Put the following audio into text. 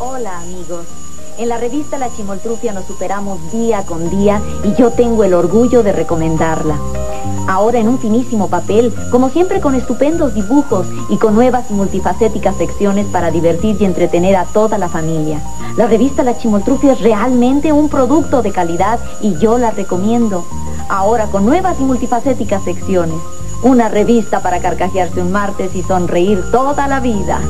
Hola amigos. En la revista La Chimoltrufia nos superamos día con día y yo tengo el orgullo de recomendarla. Ahora en un finísimo papel, como siempre con estupendos dibujos y con nuevas y multifacéticas secciones para divertir y entretener a toda la familia. La revista La Chimoltrufia es realmente un producto de calidad y yo la recomiendo. Ahora con nuevas y multifacéticas secciones. Una revista para carcajearse un martes y sonreír toda la vida.